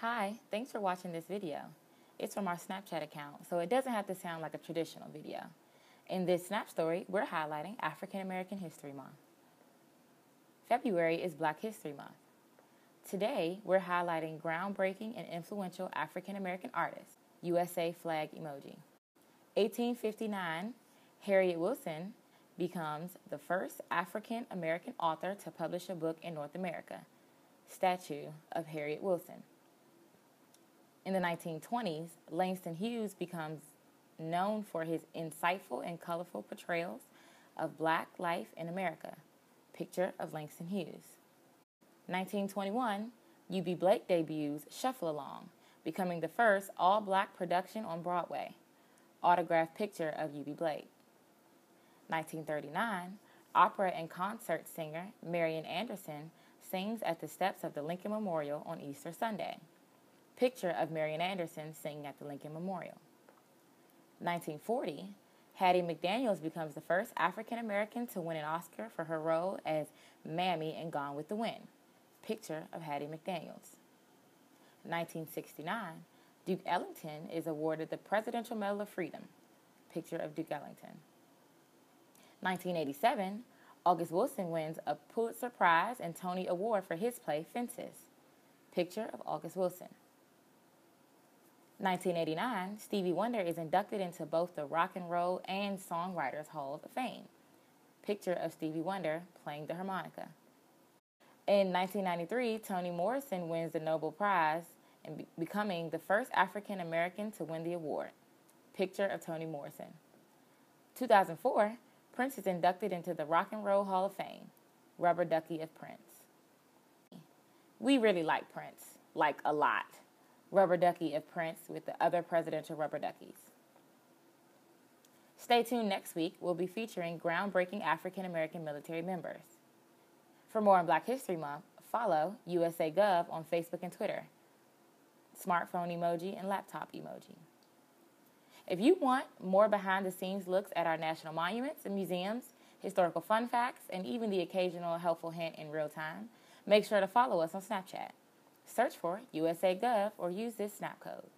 Hi, thanks for watching this video. It's from our Snapchat account, so it doesn't have to sound like a traditional video. In this Snap story, we're highlighting African American History Month. February is Black History Month. Today, we're highlighting groundbreaking and influential African American artists, USA flag emoji. 1859, Harriet Wilson becomes the first African American author to publish a book in North America, Statue of Harriet Wilson. In the 1920s, Langston Hughes becomes known for his insightful and colorful portrayals of black life in America. Picture of Langston Hughes. 1921, Eubie Blake debuts Shuffle Along, becoming the first all black production on Broadway. Autographed picture of Eubie Blake. 1939, opera and concert singer Marian Anderson sings at the steps of the Lincoln Memorial on Easter Sunday. Picture of Marian Anderson singing at the Lincoln Memorial. 1940, Hattie McDaniels becomes the first African American to win an Oscar for her role as Mammy in Gone with the Wind. Picture of Hattie McDaniels. 1969, Duke Ellington is awarded the Presidential Medal of Freedom. Picture of Duke Ellington. 1987, August Wilson wins a Pulitzer Prize and Tony Award for his play Fences. Picture of August Wilson. 1989, Stevie Wonder is inducted into both the Rock and Roll and Songwriters Hall of Fame. Picture of Stevie Wonder playing the harmonica. In 1993, Toni Morrison wins the Nobel Prize and be- becoming the first African American to win the award. Picture of Toni Morrison. 2004, Prince is inducted into the Rock and Roll Hall of Fame. Rubber Ducky of Prince. We really like Prince, like a lot rubber ducky of Prince with the other presidential rubber duckies. Stay tuned next week. We'll be featuring groundbreaking African American military members. For more on Black History Month, follow USA Gov on Facebook and Twitter, smartphone emoji, and laptop emoji. If you want more behind the scenes looks at our national monuments and museums, historical fun facts, and even the occasional helpful hint in real time, make sure to follow us on Snapchat. Search for USA Gov or use this snap code.